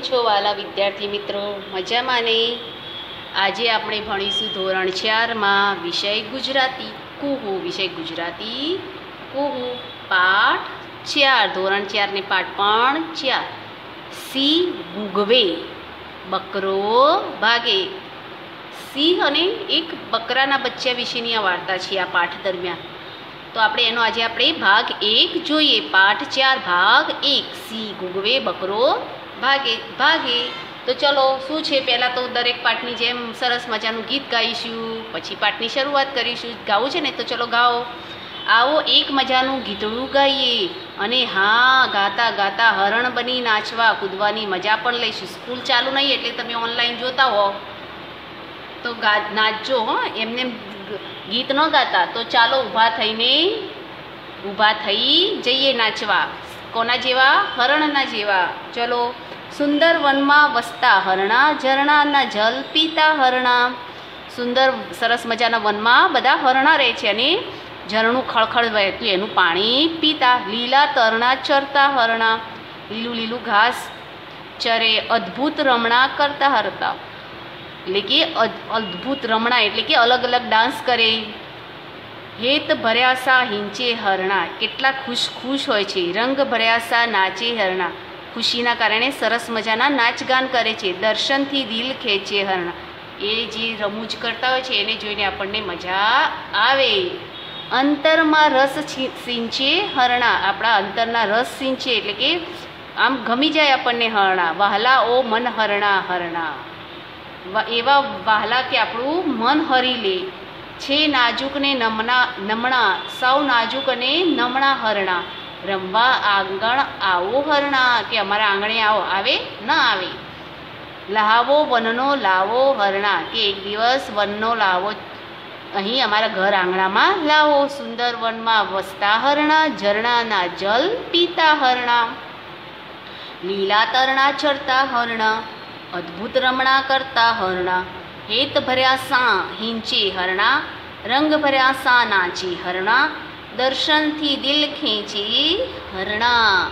છો વાલા વિદ્યાર્થી મિત્રો? મજામાં ને? આજે આપણે ભણીશું ધોરણ ચારમાં વિષય ગુજરાતી, કુહુ. વિષય ગુજરાતી, કુહુ. પાઠ ચાર. ધોરણ ચારને પાઠ પણ ચાર. સી ગુગવે બકરો ભાગે. સિંહ અને એક બકરાના બચ્ચા વિશેની આ વાર્તા છે આ પાઠ દરમિયાન. તો આપણે એનો આજે આપણે ભાગ એક જોઈએ. પાઠ ચાર, ભાગ એક. સી ગુગવે બકરો ભાગે ભાગે. તો ચલો, શું છે પહેલાં તો દરેક પાઠની જેમ સરસ મજાનું ગીત ગાઈશું, પછી પાઠની શરૂઆત કરીશું. ગાવું છે ને? તો ચલો ગાઓ. આવો એક મજાનું ગીતડું ગાઈએ અને હા, ગાતા ગાતા હરણ બની નાચવા, કૂદવાની મજા પણ લઈશું. સ્કૂલ ચાલુ નહીં એટલે તમે ઓનલાઈન જોતા હો. તો ગા, નાચજો, હો. એમને ગીત ન ગાતા. તો ચાલો ઊભા થઈને, ઊભા થઈ જઈએ નાચવા. કોના જેવા? હરણના જેવા. ચલો સુંદર વનમાં વસતા હરણા, ઝરણાના જલ પીતા હરણા. સુંદર, સરસ મજાના વનમાં બધા હરણા રહે છે અને ઝરણું ખળખળ વહેતું એનું પાણી પીતા, લીલા તરણા ચરતા હરણા. લીલું લીલું ઘાસ ચરે, અદ્ભુત રમણા કરતા હરતા. એટલે કે અદ્ભુત રમણા એટલે કે અલગ અલગ ડાન્સ કરે. હેત ભર્યાસા હિંચે હરણા. કેટલા ખુશ ખુશ હોય છે. રંગ ભર્યાસા નાચે હરણા. ખુશીના કારણે સરસ મજાના નાચગાન કરે છે. દર્શનથી દિલ ખેંચે હરણા. એ જે રમૂજ કરતા હોય છે, એને જોઈને આપણને મજા આવે. અંતરમાં રસ સિંચે હરણા. આપણા અંતરના રસ સિંચે એટલે કે આમ ગમી જાય આપણને હરણા. વહાલા ઓ મન હરણા હરણા. એવા વહાલા કે આપણું મન હરી લે. છે નાજુક ને નમના નમણા, સૌ નાજુક અને નમણા હરણા. રમવા આંગણ આવો હરણા, કે અમારા આંગણે આવો, આવે? ન આવે. લાવો વનનો લાવો હરણા, કે એક દિવસ વનનો લાવો. અહીં અમારા ઘર આંગણામાં લાવો. સુંદર વનમાં વસતા હરણા, ઝરણાના જલ પીતા હરણા. લીલા તરણા ચરતા હરણા, અદ્ભુત રમણા કરતા હરણા. હેત ભર્યા સા હિંચે હરણા રંગ ભર્યા સા નાચી હરણા, દર્શનથી દિલ ખેંચી હરણા.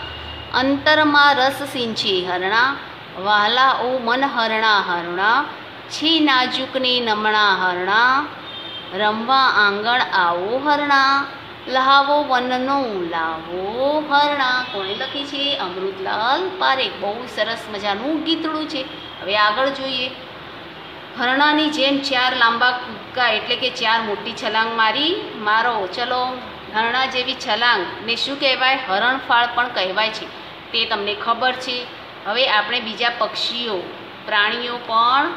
અંતરમાં રસ સિંચી હરણા વાલા ઓ મન હરણા હરણા, છે નાજુકને નમણા હરણા, રમવા આંગણ આવો હરણા, લહાવો વનનો લાવો હરણા. કોણે લખી છે? અમૃતલાલ પારેખ. બહુ સરસ મજાનું ગીતડું છે. હવે આગળ જોઈએ. હરણાની જેમ ચાર લાંબા કૂદકા એટલે કે ચાર મોટી છલાંગ મારી, મારો, ચલો, હરણા જેવી છલાંગ, ને શું કહેવાય? હરણફાળ પણ કહેવાય છે. તે તમને ખબર છે. હવે આપણે બીજા પક્ષીઓ, પ્રાણીઓ પણ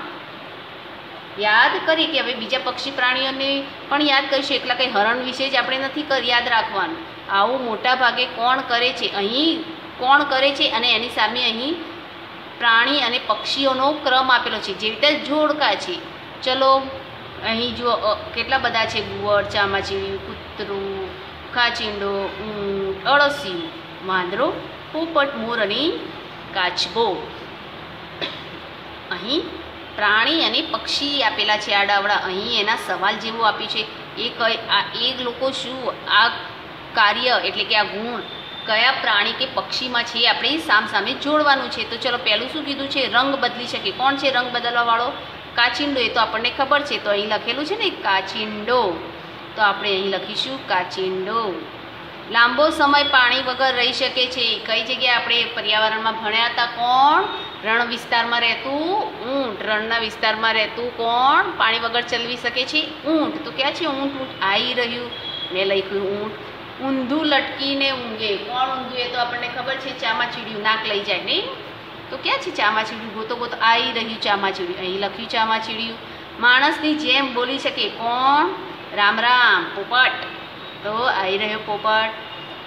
યાદ કરી કે હવે બીજા પક્ષી પ્રાણીઓને પણ યાદ કરીશું. એટલા કંઈ હરણ વિશે જ આપણે નથી યાદ રાખવાનું. આવું મોટા ભાગે કોણ કરે છે? અહીં કોણ કરે છે? અને એની સામે અહીં પ્રાણી અને પક્ષીઓનો ક્રમ આપેલો છે. જેવી રીતે જોડકા છે. ચલો, અહીં જો કેટલા બધા છે. ગુવડ ચામાચીડી કૂતરું, કાચિંડો, ઊંટ અળસિયું વાંદરો, પોપટ, મોર અને કાચબો. અહીં પ્રાણી અને પક્ષી આપેલા છે આડાવડા અહીં એના સવાલ જેવો આપ્યું છે. એ કઈ આ એ લોકો શું? આ કાર્ય એટલે કે આ ગુણ કયા પ્રાણી કે પક્ષીમાં છે આપણે સામ સામે જોડવાનું છે. તો ચલો પહેલું શું કીધું છે? રંગ બદલી શકે કોણ છે રંગ બદલવાવાળો? કાચિંડો. એ તો આપણને ખબર છે. તો અહીં લખેલું છે ને કાચિંડો. તો આપણે અહીં લખીશું કાચિંડો. લાંબો સમય પાણી વગર રહી શકે છે. કઈ જગ્યાએ આપણે પર્યાવરણમાં ભણ્યા હતા? કોણ? રણ વિસ્તારમાં રહેતું ઊંટ. રણના વિસ્તારમાં રહેતું કોણ? પાણી વગર ચલવી શકે છે? ઊંટ. તો ક્યાં છે ઊંટ? ઊંટ આવી રહ્યું. મેં લખ્યું ઊંટ. ઊંધું લટકીને ઊંઘે. કોણ ઊંધું એ તો આપણને ખબર છે, ચામાચીડિયું, નાક લઈ જાય, નહીં? તો ક્યાં છે ચામાચીડિયું? ગોતો ગોતો આવી રહ્યું ચામાચીડિયું. અહીં લખ્યું ચામાચીડિયું. માણસની જેમ બોલી શકે કોણ? રામ રામ, પોપટ. તો આવી રહ્યો પોપટ.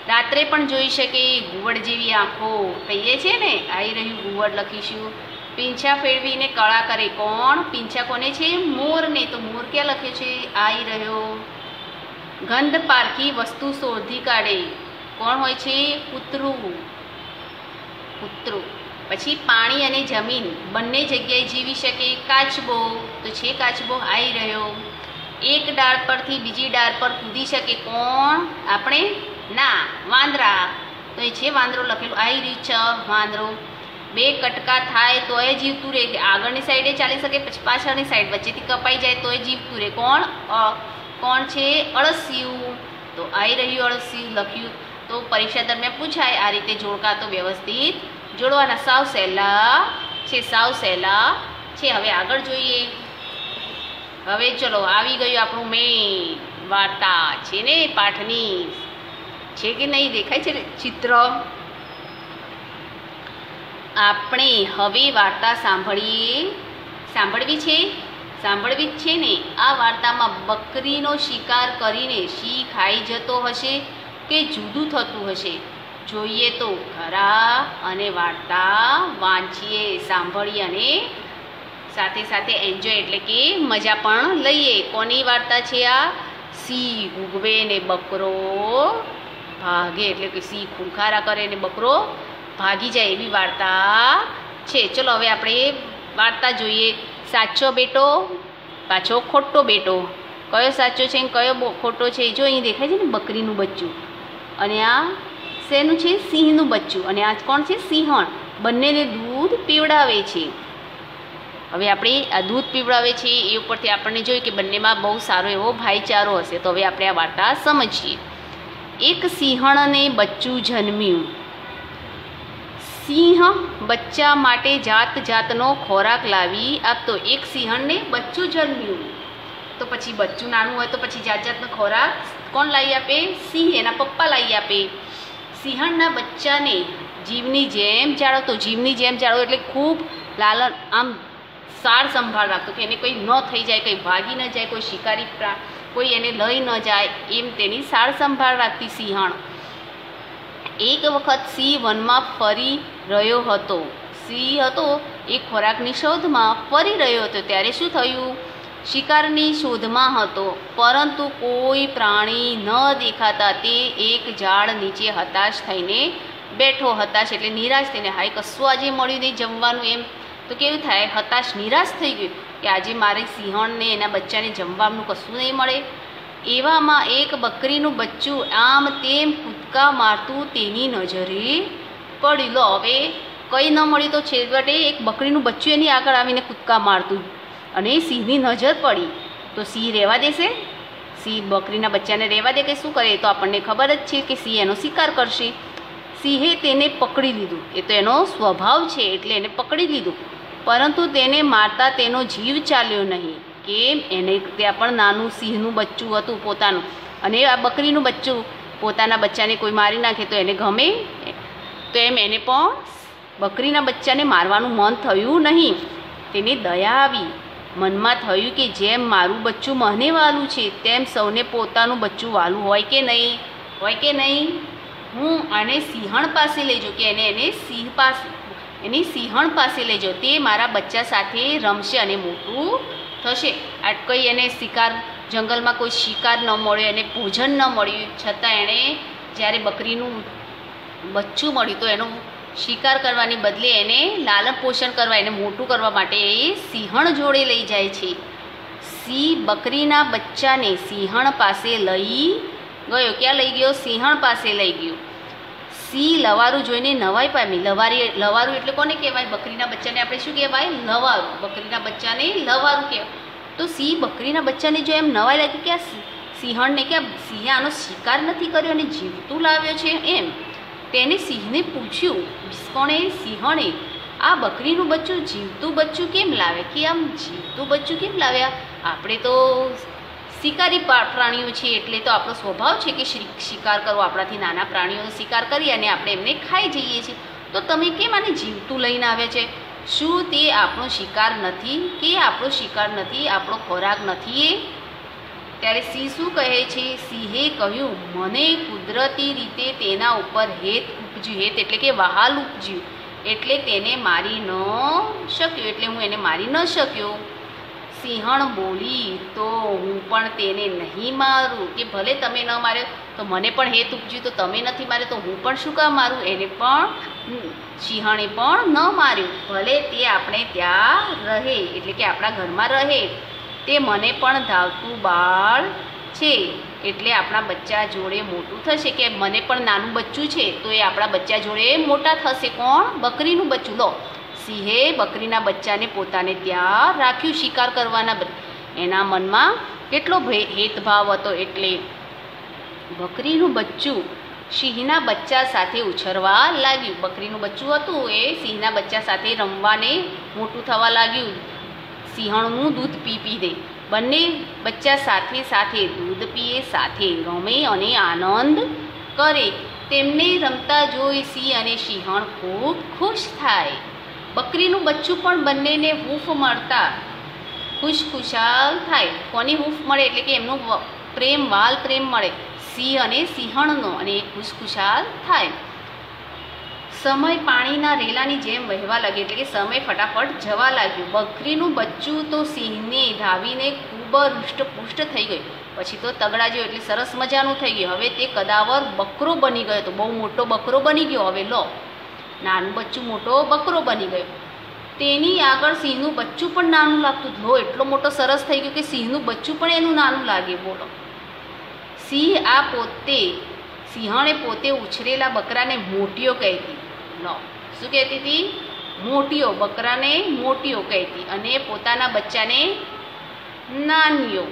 રાત્રે પણ જોઈ શકે ગુવડ જેવી આંખો. કહીએ છે ને આવી રહ્યું ગુવડ લખીશું. પીંછા ફેરવીને કળા કરે. કોણ? પીંછા કોને છે? મોરને. તો મોર ક્યાં લખ્યો છે? આવી રહ્યો ગંધ પારખી વસ્તુ શોધી કાઢે. કોણ હોય છે? કૂતરું. કૂતરું. પછી પાણી અને જમીન. બંને જગ્યાએ જીવી શકે કાચબો. તો છે કાચબો? આવી રહ્યો. એક ડાળ પરથી બીજી ડાળ પર કૂદી શકે કોણ? આપણે? ના, વાંદરા. તો એ છે વાંદરો લખેલું. આવી રહ્યું છે વાંદરો. બે કટકા થાય તોય જીવતું રહે. આગળની સાઈડે ચાલી શકે, પછી પાછળની સાઈડ વચ્ચેથી કપાઈ જાય તોય જીવતું રહે. કોણ? કોણ છે? અળસિયું. તો આવી રહ્યું અળસિયું, લખ્યું. તો પરીક્ષા દરમિયાન પૂછાય, આ રીતે જોડકા તો વ્યવસ્થિત જોડવાના. સાવ સહેલા છે, સાવ સહેલા છે. હવે આગળ જોઈએ. હવે ચલો, આવી ગયું આપણું મેઇન વાર્તા છે ને પાઠની. છે કે નહીં? દેખાય છે ચિત્ર. આપણે હવે વાર્તા સાંભળીએ. સાંભળવી છે? સાંભળવી જ છે ને, આ વાર્તામાં બકરીનો શિકાર કરીને શી ખાઈ જતો હશે કે જુદું થતું હશે? જોઈએ તો ખરા અને વાર્તા વાંચીએ, સાંભળીએ અને સાથે સાથે એન્જોય એટલે કે મજા પણ લઈએ. કોની વાર્તા છે આ? સિંહ ઉગવે ને બકરો ભાગે, એટલે કે સિંહ ખૂંખારા કરે ને બકરો ભાગી જાય એવી વાર્તા છે. ચલો, હવે આપણે વાર્તા જોઈએ. સાચો બેટો, પાછો ખોટો બેટો. કયો સાચો છે કયો ખોટો છે જો અહીં દેખાય છે ને બકરીનું બચ્ચું. અને આ શેનું છે? સિંહનું બચ્ચું. અને આ કોણ છે? સિંહણ. બંનેને દૂધ પીવડાવે છે. હવે આપણે આ દૂધ પીવડાવે છે એ ઉપરથી આપણને જોયું કે બંનેમાં બહુ સારો એવો ભાઈચારો હશે. તો હવે આપણે આ વાર્તા સમજીએ. એક સિંહણને બચ્ચું જન્મ્યું. સિંહ બચ્ચા માટે જાત જાતનો ખોરાક લાવી આપતો એક સિંહણને બચ્ચું જન્મ્યું. તો પછી બચ્ચું નાનું હોય તો પછી જાત જાતનો ખોરાક કોણ લાવી આપે? સિંહ, એના પપ્પા લાવી આપે. સિંહણના બચ્ચાને જીવની જેમ જાળવતો જીવની જેમ જાળવો એટલે ખૂબ લાલન, આમ સાર સંભાળ રાખતો કે એને કંઈ ન થઈ જાય, કંઈ ભાગી ન જાય, કોઈ શિકારી કોઈ એને લઈ ન જાય, એમ તેની સાર સંભાળ રાખતી સિંહણ. એક વખત સિંહ વનમાં ફરી રહ્યો હતો. સિંહ હતો એ ખોરાકની શોધમાં ફરી રહ્યો હતો. ત્યારે શું થયું? શિકારની શોધમાં હતો. પરંતુ કોઈ પ્રાણી ન દેખાતા તે એક ઝાડ નીચે હતાશ થઈને બેઠો હતાશ એટલે નિરાશ થઈને, હાય, કશું આજે મળ્યું નહીં જમવાનું એમ? તો કેવું થાય? હતાશ, નિરાશ થઈ ગયું કે આજે મારી સિંહણને, એના બચ્ચાને જમવાનું કશું નહીં મળે. એવામાં એક બકરીનું બચ્ચું આમ તેમ કૂદકા મારતું તેની નજરે પડ્યું. લો, હવે કંઈ ન મળ્યું તો છેવટે એક બકરીનું બચ્ચું એની આગળ આવીને કૂદકા મારતું અને સિંહની નજર પડી. તો સિંહ રહેવા દેશે? સિંહ બકરીના બચ્ચાને રહેવા દે કે શું કરે? તો આપણને ખબર જ છે કે સિંહ એનો શિકાર કરશે. સિંહે તેને પકડી લીધું. એ તો એનો સ્વભાવ છે એટલે એને પકડી લીધું. પરંતુ તેને મારતા તેનો જીવ ચાલ્યો નહીં. કેમ એને ત્યાં પણ નાનું સિંહનું બચ્ચું હતું પોતાનું. અને આ બકરીનું બચ્ચું પોતાના બચ્ચાને કોઈ મારી નાખે તો એને ગમે. તો એમ એને પણ બકરીના બચ્ચાને મારવાનું મન થયું નહીં. તેને દયા આવી. મનમાં થયું કે જેમ મારું બચ્ચું મને વાલું છે, તેમ સૌને પોતાનું બચ્ચું વાલું હોય કે નહીં? હોય કે નહીં? હું આને સિંહણ પાસે લઈ જાઉં કે એને એને સિંહ પાસે, એની સિંહણ પાસે લઈ જાઉં. તે મારા બચ્ચા સાથે રમશે અને મોટું થશે. આ કંઈ એને શિકાર, જંગલમાં કોઈ શિકાર ન મળ્યો એને ભોજન ન મળ્યું છતાં એણે જ્યારે બકરીનું બચ્ચું મળ્યું તો એનો શિકાર કરવાની બદલે એને લાલન પોષણ કરવા, એને મોટું કરવા માટે એ સિંહણ જોડે લઈ જાય છે. સિંહ બકરીના બચ્ચાને સિંહણ પાસે લઈ ગયો. ક્યાં લઈ ગયો? સિંહણ પાસે લઈ ગયો. સિંહ લવારું જોઈને નવાઈ પામી. લવારી લવારું એટલે કોને કહેવાય? બકરીના બચ્ચાને આપણે શું કહેવાય? લવારું. બકરીના બચ્ચાને લવારું કહેવાય. તો સિંહ બકરીના બચ્ચાને જો એમ નવાઈ લાગી કે આ સિંહણને કે સિંહે આનો શિકાર નથી કર્યો અને જીવતું લાવ્યો છે એમ, તેને સિંહને પૂછ્યું કોણે? સિંહણે? આ બકરીનું બચ્ચું જીવતું બચ્ચું કેમ લાવે? કે આમ જીવતું બચ્ચું કેમ લાવ્યા? આપણે તો શિકારી પ્રાણીઓ છે એટલે તો આપણો સ્વભાવ છે કે શિકાર કરવો, આપણાથી નાના પ્રાણીઓનો શિકાર કરી અને આપણે એમને ખાઈ જઈએ છીએ. તો તમે કેમ આને જીવતું લઈને આવ્યા છે? શું તે આપણો શિકાર નથી કે આપણો શિકાર નથી, આપણો ખોરાક નથી એ? ત્યારે સિંહ શું કહે છે? સિંહે કહ્યું, મને કુદરતી રીતે તેના ઉપર હેત ઉપજ્યું. હેત એટલે કે વહાલ ઉપજ્યું. એટલે તેને મારી ન શક્યો. એટલે હું એને મારી ન શક્યો. સિંહણ બોલી, તો હું પણ તેને નહીં મારું? કે ભલે તમે ન માર્યો, તો મને પણ હેત ઉપજ્યું, તો તમે નથી માર્યો, તો હું પણ શું કામ મારું? એને પણ સિંહણે પણ ન માર્યું. ભલે તે આપણે ત્યાં રહે, એટલે કે આપણા ઘરમાં રહે. તે મને પણ ધાવતું બાળ છે, એટલે આપણા બચ્ચા જોડે મોટું થશે. કે મને પણ નાનું બચ્ચું છે, તો એ આપણા બચ્ચા જોડે મોટા થશે. કોણ? બકરીનું બચ્ચું. લો સિંહે બકરીના બચ્ચાને પોતાને ત્યાં રાખ્યું શિકાર કરવાના એના મનમાં કેટલો હેતભાવ હતો એટલે બકરીનું બચ્ચું સિંહના બચ્ચા સાથે ઉછરવા લાગ્યું. બકરીનું બચ્ચું હતું એ સિંહના બચ્ચા સાથે રમવાને મોટું થવા લાગ્યું. સિંહણનું દૂધ પી પી દે. બંને બચ્ચા સાથે સાથે દૂધ પીએ, સાથે રમે અને આનંદ કરે. તેમને રમતા જોઈ સિંહ અને સિંહણ ખૂબ ખુશ થાય. બકરીનું બચ્ચું પણ બંનેને હૂંફ મળતા ખુશખુશાલ થાય. કોની હૂફ મળે એટલે કે એમનો પ્રેમ, વાલ પ્રેમ મળે. સિંહ અને સિંહણનો અને એ ખુશખુશાલ થાય. સમય પાણીના રેલાની જેમ વહેવા લાગ્યો એટલે કે સમય ફટાફટ જવા લાગ્યો. બકરીનું બચ્ચું તો સિંહને ધાવીને ખૂબ હૃષ્ટપુષ્ટ થઈ ગયું. પછી તો તગડા જેવો એટલે સરસ મજાનું થઈ ગયું. હવે તે કદાવર બકરો બની ગયો તો બહુ મોટો બકરો બની ગયો. હવે લો. નાનું બચ્ચું મોટો બકરો બની ગયો. તેની આગળ સિંહનું બચ્ચું પણ નાનું લાગતું લો એટલો મોટો સરસ થઈ ગયો કે સિંહનું બચ્ચું પણ એનું નાનું લાગે. બોલો. સિંહ આ પોતે, સિંહણે પોતે ઉછરેલા બકરાને મોટીઓ કહેતી. લો, શું કહેતી હતી? મોટીઓ, બકરાને મોટીઓ કહેતી. અને પોતાના બચ્ચાને નાનીઓ.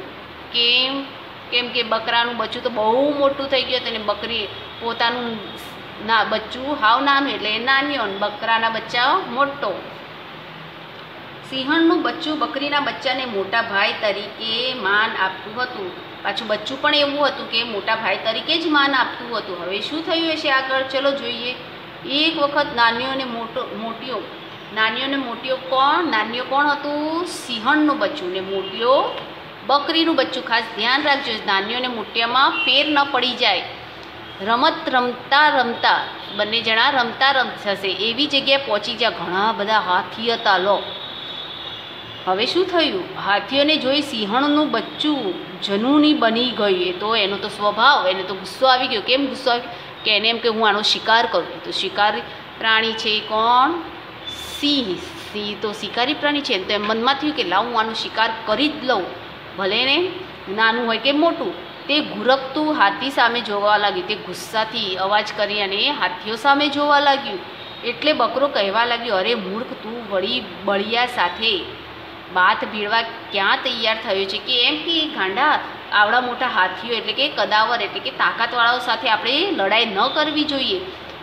કેમ? કેમ કે બકરાનું બચ્ચું તો બહુ મોટું થઈ ગયું હતું અને બકરી પોતાનું ના, બચ્ચું હાવ નાનું એટલે અને બકરાના બચ્ચા મોટો. સિંહણનું બચ્ચું બકરીના બચ્ચાને મોટા ભાઈ તરીકે માન આપતું હતું. પાછું બચ્ચું પણ એવું હતું કે મોટા ભાઈ તરીકે જ માન આપતું હતું. હવે શું થયું હશે આગળ? ચલો જોઈએ. એક વખત નાનીઓને મોટો, મોટીઓ, નાનીઓને મોટીઓ કોણ? નાનીઓ કોણ હતું? સિંહણનું બચ્ચું ને મોટીઓ બકરીનું બચ્ચું. ખાસ ધ્યાન રાખજો, નાનીઓને મોટિયામાં ફેર ન પડી જાય. રમત રમતા રમતા, બંને જણા રમતા રમતા થશે એવી જગ્યાએ પહોંચી ગયા. ઘણા બધા હાથી હતા લો હવે શું થયું? હાથીઓને જોઈ સિંહણનું બચ્ચું જનૂની બની ગયું. એ તો એનો તો સ્વભાવ, એને તો ગુસ્સો આવી ગયો. કેમ ગુસ્સો આવ્યો કે એને એમ કે હું આનો શિકાર કરું. તો શિકારી પ્રાણી છે એ કોણ? સિંહ. સિંહ તો શિકારી પ્રાણી છે. તો એમ મનમાં થયું કે લાવ હું આનો શિકાર કરી જ લઉં. ભલે ને નાનું હોય કે મોટું. તે ગુરકતું હાથી સામે જોવા લાગ્યું. તે ગુસ્સાથી અવાજ કરી અને હાથીઓ સામે જોવા લાગ્યું. એટલે બકરો કહેવા લાગ્યો, અરે મૂર્ખ, તું વળી બળિયા સાથે બાથ ભીડવા ક્યાં તૈયાર થયો છે? કે એમ કે, ગાંડા, આવડા મોટા હાથીઓ એટલે કે કદાવર એટલે કે તાકાતવાળાઓ સાથે આપણે લડાઈ ન કરવી જોઈએ.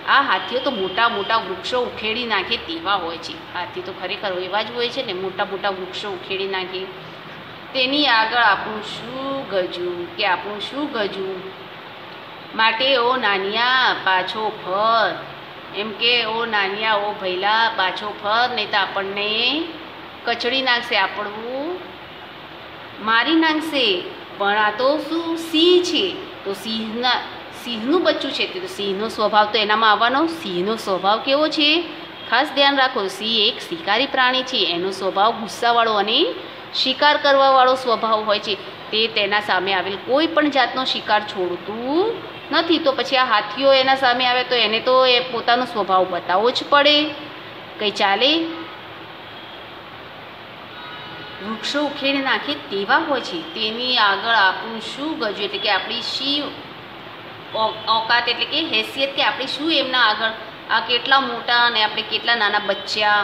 આ હાથીઓ તો મોટા મોટા વૃક્ષો ઉખેડી નાખે તેવા હોય છે. હાથી તો ખરેખર એવા જ હોય છે ને, મોટા મોટા વૃક્ષો ઉખેડી નાખે. તેની આગળ આપણું શું ગજું? કે આપણું શું ગજું? માટે ઓ નાનિયા, પાછો ફર. એમ કે ઓ નાનિયા, ઓ ભૈલા, પાછો ફર, નહીં તો આપણને કચડી નાખશે આપણું. મારી નાખશે, પણ આ તો શું? સિંહ છે. તો સિંહના, સિંહનું બચ્ચું છે. તે સિંહનો સ્વભાવ તો એનામાં આવવાનો. સિંહનો સ્વભાવ કેવો છે? ખાસ ધ્યાન રાખો. સિંહ એક શિકારી પ્રાણી છે. એનો સ્વભાવ ગુસ્સાવાળો અને શિકાર કરવાવાળો સ્વભાવ હોય છે. તે તેના સામે આવેલ કોઈ પણ જાતનો શિકાર છોડતું નથી. તો પછી આ હાથીઓ એના સામે આવે તો એને તો એ પોતાનો સ્વભાવ બતાવવો જ પડે. કંઈ ચાલે? વૃક્ષો ઉખેડી નાખે તેવા હોય છે. તેની આગળ આપણું શું ગજું? એટલે કે આપણી શી ઓકાત એટલે કે હેસિયત કે આપણી શું એમના આગળ? આ કેટલા મોટા અને આપણે કેટલા નાના બચ્ચા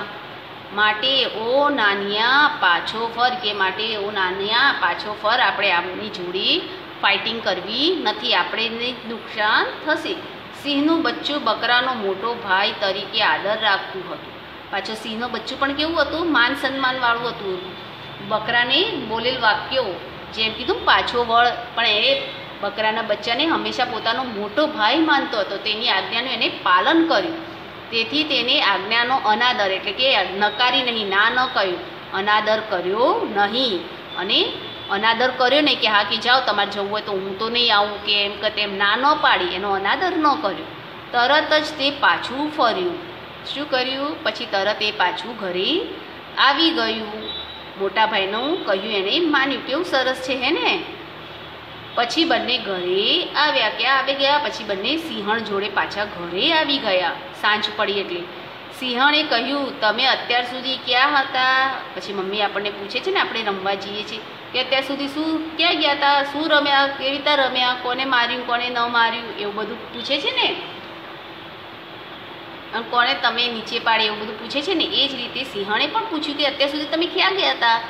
માટે ઓ નાનિયા પાછો ફર કે માટે ઓ નાનિયા પાછો ફર આપણે આમની જોડી ફાઇટિંગ કરવી નથી આપણે જ નુકસાન થશે. સિંહનું બચ્ચું બકરાનો મોટો ભાઈ તરીકે આદર રાખતું હતું. પાછો સિંહનું બચ્ચું પણ કેવું હતું? માન સન્માનવાળું હતું. બકરાને બોલેલ વાક્યો જેમ કીધું, પાછો વળ. પણ એ બકરાના બચ્ચાને હંમેશા પોતાનો મોટો ભાઈ માનતો હતો. તેની આજ્ઞાનું એને પાલન કર્યું. તેથી તેને આજ્ઞાનો અનાદર એટલે કે નકારી નહીં, ના ન કહ્યું અનાદર કર્યો નહીં. અને અનાદર કર્યો નહીં કે હા કે જાઓ, તમારે જવું હોય તો હું તો નહીં આવું કે એમ કે તેમ ના ન પાડી, એનો અનાદર ન કર્યો. તરત જ તે પાછું ફર્યું. શું કર્યું? પછી તરત એ પાછું ઘરે આવી ગયું. મોટા ભાઈનું કહ્યું, એને માન્યું કેવું સરસ છે, હે ને? પછી બંને ઘરે આવ્યા. ક્યાં આવી ગયા? પછી બંને સિંહણ જોડે પાછા ઘરે આવી ગયા. સાંજ પડી એટલે. સિંહણે કહ્યું, તમે અત્યાર સુધી ક્યાં હતા? પછી મમ્મી આપણને પૂછે છે ને, આપણે રમવા જઈએ છીએ. કે અત્યાર સુધી શું, ક્યાં ગયા હતા શું રમ્યા? કેવી રીતે રમ્યા? કોને માર્યું, કોને ન માર્યું? એવું બધું પૂછે છે ને. અને કોણે તમે નીચે પાડે એવું બધું પૂછે છે ને, એ જ રીતે સિંહણે પણ પૂછ્યું કે, અત્યાર સુધી તમે ક્યાં ગયા હતા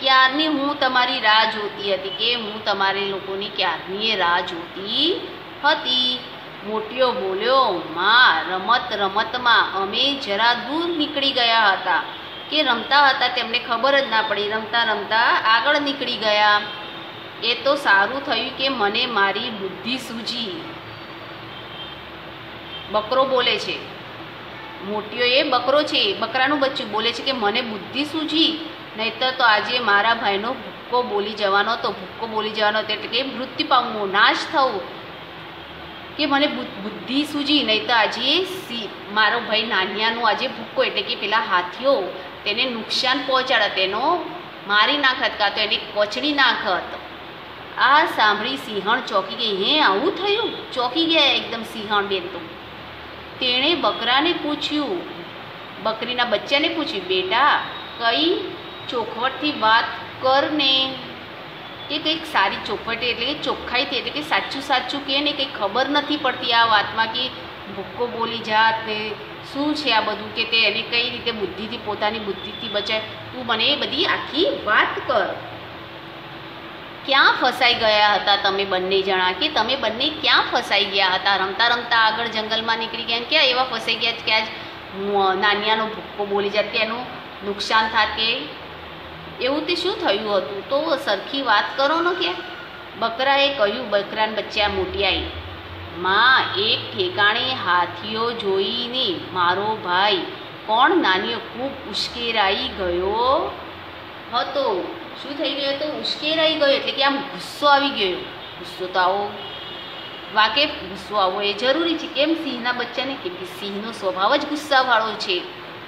ક્યારની હું તમારી રાહ જોતી હતી કે હું તમારે લોકોની ક્યારની એ રાહ જોતી હતી? મોટીઓ બોલ્યો માં રમત રમતમાં અમે જરા દૂર નીકળી ગયા હતા. કે રમતા હતા તેમને ખબર જ ના પડી. રમતા રમતા આગળ નીકળી ગયા. એ તો સારું થયું કે મને મારી બુદ્ધિ સૂજી. બકરો બોલે છે. મોટીઓ, એ બકરો છે બકરાનું બચ્ચું બોલે છે કે મને બુદ્ધિ સૂજી? નહીતર તો આજે મારા ભાઈનો ભૂક્કો બોલી જવાનો હતો, ભૂક્કો બોલી જવાનો હતો એટલે કે મૃત્યુ પામવું, નાશ થવું. કે મને બુદ્ધિ સૂજી નહીં તો આજે મારો ભાઈ નાનિયાનો આજે ભૂક્કો એટલે કે પેલા હાથીઓ તેને નુકસાન પહોંચાડે, તેનો મારી નાખત કાં તો એને કોચડી નાખત આ સાંભળી સિંહણ ચોકી ગઈ, હે, આવું થયું? ચોકી ગયા એકદમ સિંહણ બેન તો. તેણે બકરાને પૂછ્યું, બકરીના બચ્ચાને પૂછ્યું, બેટા, કઈ ચોખવટથી વાત કરને. કે કંઈક સારી ચોખવટ એટલે કે ચોખ્ખાઈથી એટલે કે સાચું સાચું કે ને કંઈ ખબર નથી પડતી આ વાતમાં કે ભૂક્કો બોલી જાત ને શું છે આ બધું કે તે એને કઈ રીતે બુદ્ધિથી, પોતાની બુદ્ધિથી બચાય. તું મને એ બધી આખી વાત કર. ક્યાં ફસાઈ ગયા હતા તમે બંને જણા? કે તમે બંને ક્યાં ફસાઈ ગયા હતા? રમતા રમતા આગળ જંગલમાં નીકળી ગયા ક્યાં એવા ફસાઈ ગયા કે આજ નાનિયાનો ભૂક્કો બોલી જાત કે એનું નુકસાન થાત કે એવું તે શું થયું હતું? તો સરખી વાત કરો ને કે? બકરાએ કહ્યું, બકરાન બચ્ચા મોટી આવી માં, એક ઠેકાણે હાથીઓ જોઈને મારો ભાઈ કોણ નાનીઓ ખૂબ ઉશ્કેરાઈ ગયો હતો. શું થઈ ગયો હતો? ઉશ્કેરાઈ ગયો એટલે કે આમ ગુસ્સો આવી ગયો. ગુસ્સો તો આવો. વાકેફ ગુસ્સો આવવો એ જરૂરી છે. કેમ સિંહના બચ્ચાને કેમ કે સિંહનો સ્વભાવ જ ગુસ્સાવાળો છે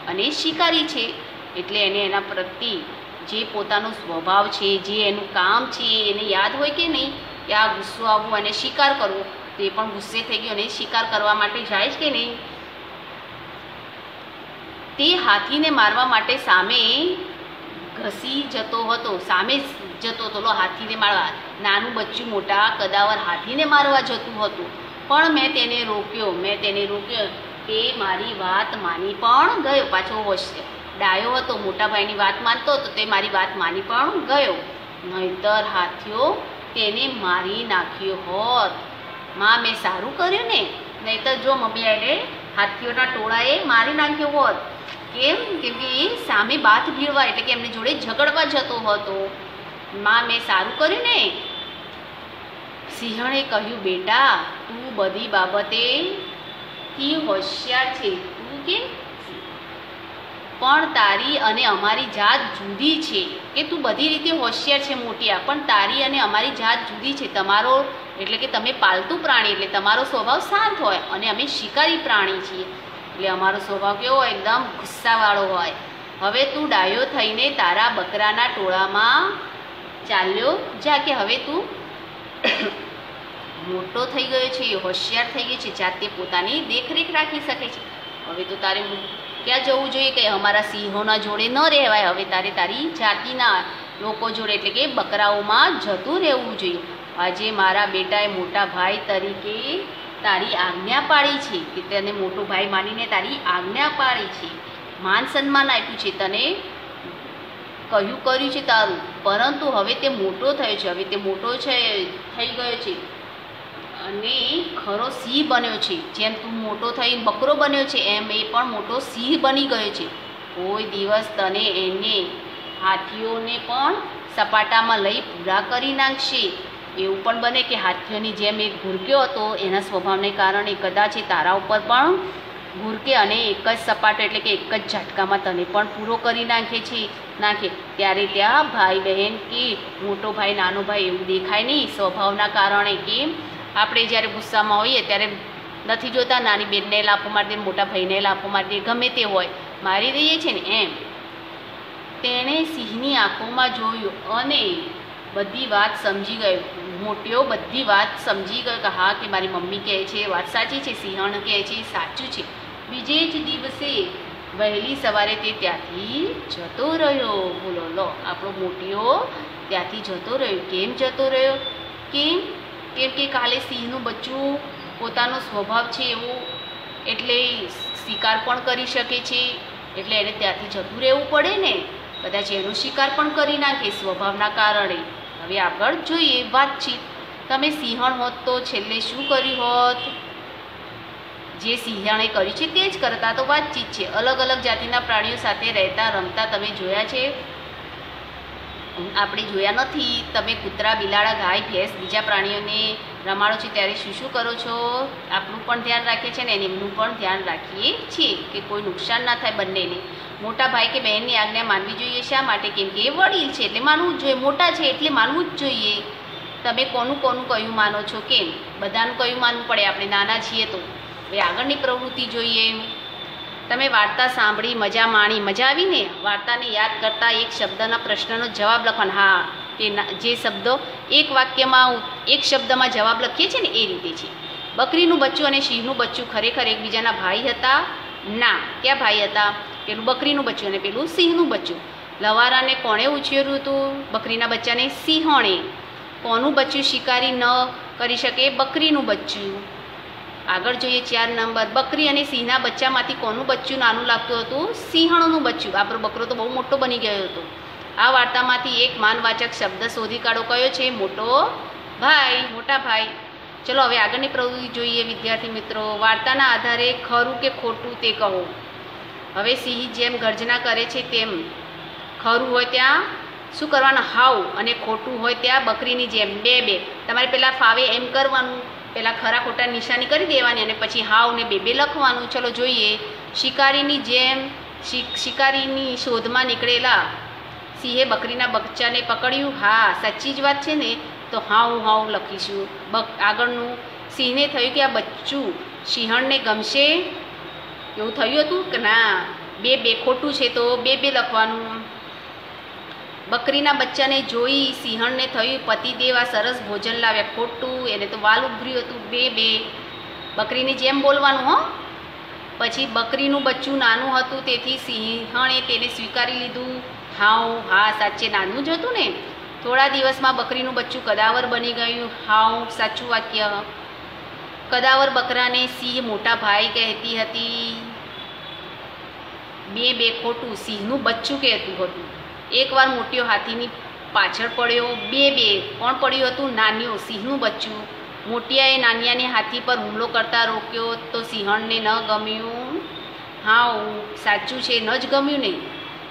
અને શિકારી છે. એટલે એને એના પ્રત્યે જે પોતાનો સ્વભાવ છે, જે એનું કામ છે, એને યાદ હોય કે નહીં, કે આ ગુસ્સો આવવો અને શિકાર કરવો, તો એ પણ ગુસ્સે થઈ ગયો અને શિકાર કરવા માટે જાય છે કે નહીં? તે હાથીને મારવા માટે સામે ઘસી જતો હતો, સામે જતો હતો હાથીને મારવા. નાનું બચ્ચું મોટા કદાવર હાથીને મારવા જતું હતું. પણ મેં તેને રોક્યો, મેં તેને રોક્યો. તે મારી વાત માની પણ ગયો, પાછો હોશ- ડાયો હતો મોટા ભાઈની વાત માનતો હતો, તે મારી વાત માની પણ ગયો. નહીતર હાથીઓ તેને મારી નાખ્યો હોત. માં, મેં સારું કર્યું ને? નહીતર જો મમ્મી એને હાથીઓના ટોળાએ મારી નાખ્યો હોત. કેમ? કેમ કે એ સામે બાથ ભીડવા, એટલે કે એમની જોડે ઝઘડવા જતો હતો. માં, મેં સારું કર્યું ને? સિંહણે કહ્યું, બેટા, તું બધી બાબતે થી હોશિયાર છે. તું કે પણ તારી અને અમારી જાત જુદી છે. કે તું બધી રીતે હોશિયાર છે મોટિયા, પણ તારી અને અમારી જાત જુદી છે. તમારો એટલે કે તમે પાલતુ પ્રાણી, એટલે તમારો સ્વભાવ શાંત હોય અને અમે શિકારી પ્રાણી છીએ. એટલે અમારો સ્વભાવ કેવો હોય? એકદમ ગુસ્સાવાળો હોય. હવે તું ડાયો થઈને તારા બકરાના ટોળામાં ચાલ્યો જા કે હવે તું મોટો થઈ ગયો છે, હોશિયાર થઈ ગયો છે, જાતે પોતાની દેખરેખ રાખી શકે છે. હવે તો તારે ક્યાં જવું જોઈએ કે અમારા સિંહોના જોડે ન રહેવાય? હવે તારે તારી જાતિના લોકો જોડે, એટલે કે બકરાઓમાં જતું રહેવું જોઈએ. આજે મારા બેટાએ મોટા ભાઈ તરીકે તારી આજ્ઞા પાડી છે કે તને મોટો ભાઈ માનીને તારી આજ્ઞા પાડી છે. માન સન્માન આપ્યું છે, તને કહ્યું કર્યું છે તારું. પરંતુ હવે તે મોટો થયો છે, હવે તે મોટો છે, થઈ ગયો છે. અને ખરો સિંહ બન્યો છે. જેમ તું મોટો થઈ બકરો બન્યો છે, એમ એ પણ મોટો સિંહ બની ગયો છે. કોઈ દિવસ તને એને હાથીઓને પણ સપાટામાં લઈ પૂરા કરી નાખશે. એવું પણ બને કે હાથીઓની જેમ એક ઘૂરક્યો હતો, એના સ્વભાવને કારણે કદાચ એ તારા ઉપર પણ ઘૂરકે અને એક જ સપાટ એટલે કે એક જ ઝટકામાં તને પણ પૂરો કરી નાખે છે, નાખે. ત્યારે ત્યાં ભાઈ બહેન કે, મોટો ભાઈ, નાનો ભાઈ એવું દેખાય નહીં. સ્વભાવના કારણે કે આપણે જ્યારે ગુસ્સામાં હોઈએ ત્યારે નથી જોતા, નાની બેનને લાફો મારી દે, મોટા ભાઈને લાફો મારી દે, ગમે તે હોય, મારી દઈએ છે ને એમ. તેણે સિંહની આંખોમાં જોયું અને બધી વાત સમજી ગયો. મોટીઓ બધી વાત સમજી ગયો કે હા, કે મારી મમ્મી કહે છે વાત સાચી છે, સિંહણ કહે છે સાચું છે. બીજે જ દિવસે વહેલી સવારે તે ત્યાંથી જતો રહ્યો. બોલો, લો, આપણો મોટિયો ત્યાંથી જતો રહ્યો. કેમ જતો રહ્યો? કેમ? કેમ કે કાલે સિંહનું બચ્ચું પોતાનો સ્વભાવ છે એવો, એટલે શિકાર પણ કરી શકે છે. એટલે એને ત્યાંથી જતું રહેવું પડે ને. કદાચ એનો શિકાર પણ કરી નાખે સ્વભાવના કારણે. હવે આગળ જોઈએ વાતચીત. તમે સિંહણ હોત તો છેલ્લે શું કર્યું હોત? જે સિંહણે કર્યું છે તે જ કરતા તો વાતચીત છે. અલગ અલગ જાતિના પ્રાણીઓ સાથે રહેતા રમતા તમે જોયા છે. આપણે જોયા નથી. તમે કૂતરા, બિલાડા, ગાય, ભેંસ, બીજા પ્રાણીઓને રમાડો છો ત્યારે શું શું કરો છો? આપણું પણ ધ્યાન રાખીએ છીએ ને એમનું પણ ધ્યાન રાખીએ છીએ કે કોઈ નુકસાન ના થાય બંનેને. મોટા ભાઈ કે બહેનની આજ્ઞા માનવી જોઈએ શા માટે? કેમ કે એ વડીલ છે એટલે માનવું જ જોઈએ. મોટા છે એટલે માનવું જ જોઈએ. તમે કોનું કોનું કયું માનો છો, કેમ? બધાનું કયું માનવું પડે? આપણે નાના છીએ તો. હવે આગળની પ્રવૃત્તિ જોઈએ. તમે વાર્તા સાંભળી, મજા માણી, મજા આવીને વાર્તાને યાદ કરતા એક શબ્દના પ્રશ્નનો જવાબ લખવાનો. હા તે જે શબ્દો એક વાક્યમાં એક શબ્દમાં જવાબ લખીએ છીએ ને એ રીતે છે. બકરીનું બચ્ચું અને સિંહનું બચ્ચું ખરેખર એકબીજાના ભાઈ હતા? ના. ક્યાં ભાઈ હતા? પેલું બકરીનું બચ્ચું અને પેલું સિંહનું બચ્ચું. લવારાને કોણે ઉછેર્યું હતું? બકરીના બચ્ચાને સિંહણે. કોનું બચ્ચું શિકારી ન કરી શકે? બકરીનું બચ્ચું. આગળ જોઈએ ચાર નંબર. બકરી અને સિંહના બચ્ચામાંથી કોનું બચ્ચું નાનું લાગતું હતું? સિંહણનું બચ્ચું. આપણો બકરો તો બહુ મોટો બની ગયો હતો. આ વાર્તામાંથી એક માનવાચક શબ્દ શોધી કાઢો. કયો છે? મોટો ભાઈ. મોટા ભાઈ. ચલો, હવે આગળની પ્રવૃત્તિ જોઈએ, વિદ્યાર્થી મિત્રો. વાર્તાના આધારે ખરું કે ખોટું તે કહો. હવે સિંહ જેમ ગર્જના કરે છે તેમ ખરું હોય ત્યાં શું કરવાનું? હાવ. અને ખોટું હોય ત્યાં બકરીની જેમ. બે બે. તમારે પહેલાં ફાવે એમ કરવાનું. પહેલાં ખરા ખોટા નિશાની કરી દેવાની અને પછી હાવ ને બે બે લખવાનું. ચલો જોઈએ. શિકારીની જેમ શિકારીની શોધમાં નીકળેલા સિંહે બકરીના બચ્ચાને પકડ્યું. હા, સાચી જ વાત છે ને? તો હાઉ હાઉ લખીશું. બક, આગળનું સિંહને થયું કે આ બચ્ચું સિંહણને ગમશે? એવું થયું હતું કે ના? બે બે ખોટું છે તો બે બે લખવાનું. બકરીના બચ્ચાને જોઈ સિંહણને થયું પતિદેવ આ સરસ ભોજન લાવ્યા. ખોટું, એને તો વાલ ઉભર્યું હતું. બે બે. બકરીની જેમ બોલવાનું, હો. પછી બકરીનું બચ્ચું નાનું હતું, તેથી સિંહણે તેને સ્વીકારી લીધું. હાઉ, હા, સાચે નાનું જ હતું ને. થોડા દિવસમાં બકરીનું બચ્ચું કદાવર બની ગયું. હાઉ, સાચું વાક્ય. કદાવર બકરાને સિંહ મોટા ભાઈ કહેતી હતી. બે બે, ખોટું. સિંહનું બચ્ચું કહેતું હતું. એકવાર મોટિયો હાથીની પાછળ પડ્યો, બે બે કોણ પડ્યું હતું? નાન્યો સિંહનું બચ્ચું. મોટિયાએ નાનિયાને હાથી પર હુમલો કરતા રોક્યો તો સિંહણને ન ગમ્યું. હા સાચું છે, ન જ ગમ્યું ને.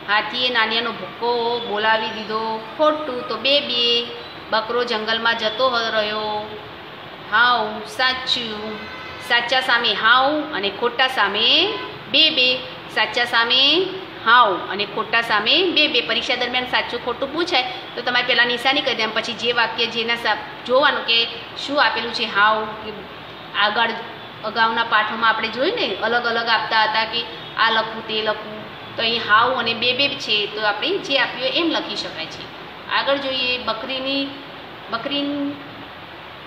હાથીએ નાનિયાનો ભૂક્કો બોલાવી દીધો. ખોટું તો બે બે. બકરો જંગલમાં જતો રહ્યો. હાઉ સાચું. સાચા સામે હાઉ અને ખોટા સામે બે બે. સાચા સામે હાઉ અને ખોટા સામે બે બે પરીક્ષા દરમિયાન સાચું ખોટું પૂછાય, તો તમારે પહેલાં નિશાની કરી દેવાની, પછી જે વાક્ય જેના જોવાનું કે શું આપેલું છે, હાવ, કે આગળ અગાઉના પાઠોમાં આપણે જોયું ને અલગ અલગ આપતા હતા કે આ લખવું તે લખવું તો અહીં હાવ અને બે બે છે, તો આપણે જે આપ્યું એમ લખી શકાય છે. આગળ જોઈએ, બકરીની બકરી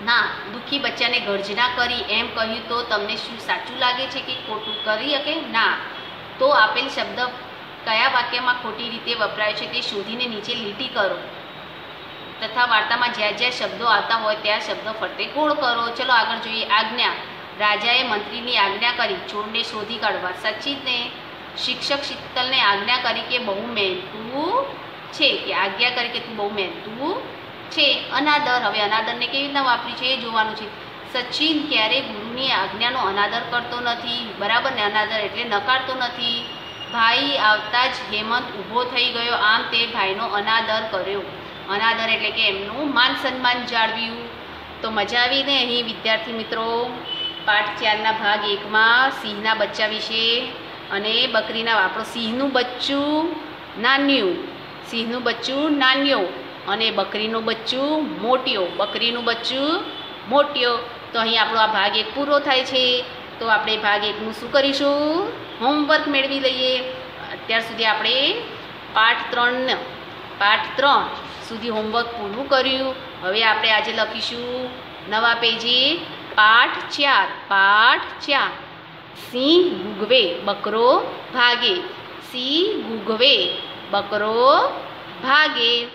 ના, દુઃખી બચ્ચાને ગર્જના કરી એમ કહ્યું તો તમને શું સાચું લાગે છે કે ખોટું કરી શકે? ના. તો આપેલ શબ્દ કયા વાક્યમાં ખોટી રીતે વપરાય છે તે શોધીને નીચે લીટી કરો. તથા વાર્તામાં જ્યાં જ્યાં શબ્દો આવતા હોય ત્યાં શબ્દો ફરતે ગોળ કરો? ચલો આગળ જોઈએ આજ્ઞા. રાજાએ મંત્રીની આજ્ઞા કરી, ચોરને શોધી કાઢવા. સચિતને શિક્ષક શીતલને આજ્ઞા કરી કે બહુ મહેનતું છે કે આજ્ઞા કરી કે તું બહુ મહેનતું છે. અનાદર, હવે અનાદરને કેવી રીતના વાપરી છે એ જોવાનું છે. સચિન ક્યારેય ગુરુની આજ્ઞાનો અનાદર કરતો નથી, બરાબર ને? અનાદર એટલે નકારતો નથી. ભાઈ આવતા જ હેમંત ઊભો થઈ ગયો. આમ તે ભાઈનો અનાદર કર્યો. અનાદર એટલે કે એમનું માન સન્માન જાળવ્યું. તો મજા આવીને અહીં, વિદ્યાર્થી મિત્રો? પાઠ ચારના ભાગ એકમાં સિંહના બચ્ચા વિશે અને બકરીના, આપણો સિંહનું બચ્ચું નાન્યું. સિંહનું બચ્ચું નાન્યો અને બકરીનું બચ્ચું મોટ્યો. બકરીનું બચ્ચું મોટ્યો. તો અહીં આપણો આ ભાગ એક પૂરો થાય છે. તો આપણે ભાગ એકનું શું કરીશું? હોમવર્ક મેળવી લઈએ. અત્યાર સુધી આપણે પાઠ ત્રણ પાઠ ત્રણ સુધી હોમવર્ક પૂરું કર્યું. હવે આપણે આજે લખીશું નવા પેજે પાઠ ચાર પાઠ ચાર. સિંહ ગુગવે બકરો ભાગે. સિંહ ગુગવે બકરો ભાગે.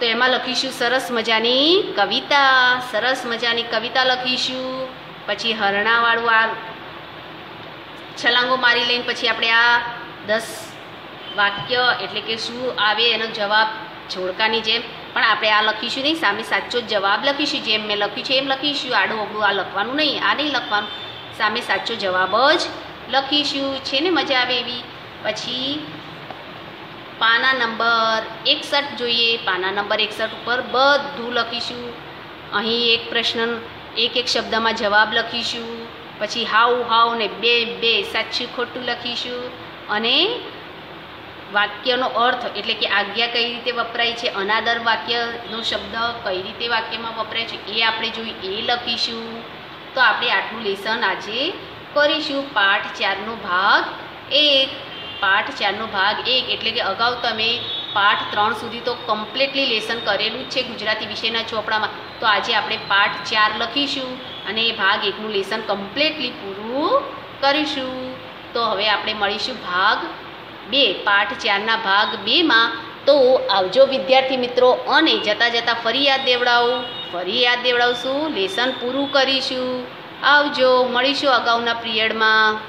તો એમાં લખીશું સરસ મજાની કવિતા. સરસ મજાની કવિતા લખીશું. પછી હરણાવાળું આ છલાંગો મારી લઈને પછી આપણે આ દસ વાક્ય એટલે કે શું આવે એનો જવાબ જોડકાની જેમ. પણ આપણે આ લખીશું નહીં, સામે સાચો જ જવાબ લખીશું. જેમ મેં લખ્યું છે એમ લખીશું. આડું અબડું આ લખવાનું નહીં, આ નહીં લખવાનું. સામે સાચો જવાબ જ લખીશું. છે ને મજા આવે એવી? પછી પાના નંબર એકસઠ જોઈએ. પાના નંબર એકસઠ ઉપર બધું લખીશું. અહીં એક પ્રશ્ન, એક એક શબ્દમાં જવાબ લખીશું. પછી હાવ હાવ ને બે બે સાચું ખોટું લખીશું. અને વાક્યનો અર્થ એટલે કે આજ્ઞા કઈ રીતે વપરાય છે, અનાદર વાક્યનો શબ્દ કઈ રીતે વાક્યમાં વપરાય છે, એ આપણે જોઈ એ લખીશું. તો આપણે આટલું લેસન આજે કરીશું. પાઠ ચારનો ભાગ એક, પાઠ ચારનો ભાગ એક એટલે કે અગાઉ તમે પાઠ ત્રણ સુધી તો કમ્પ્લીટલી લેસન કરેલું જ છે ગુજરાતી વિષયના ચોપડામાં. તો આજે આપણે પાઠ ચાર લખીશું. અને એ ભાગ એકનું લેસન કમ્પ્લીટલી પૂરું કરીશું. તો હવે આપણે મળીશું ભાગ બે, પાઠ ચારના ભાગ બેમાં. તો આવજો વિદ્યાર્થી મિત્રો, અને જતાં જતાં ફરી યાદ દેવડાવું, ફરી યાદ દેવડાવશું, લેસન પૂરું કરીશું. આવજો, મળીશું અગાઉના પિરિયડમાં.